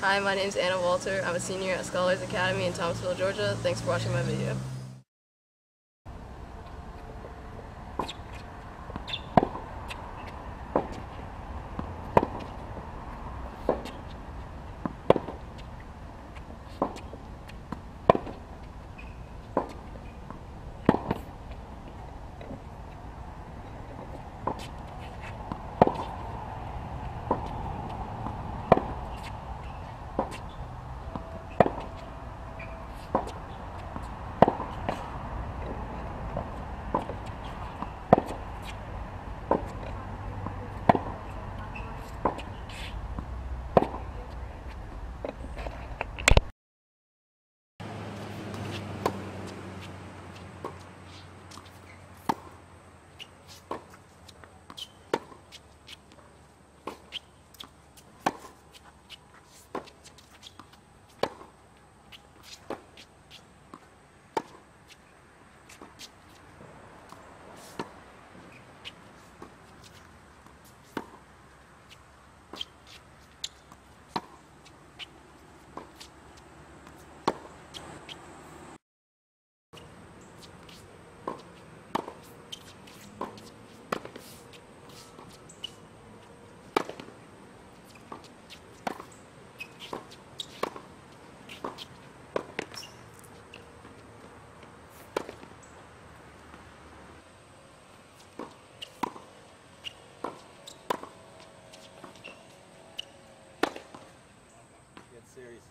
Hi, my name is Anna Walter. I'm a senior at Scholars Academy in Thomasville, Georgia. Thanks for watching my video. Serious.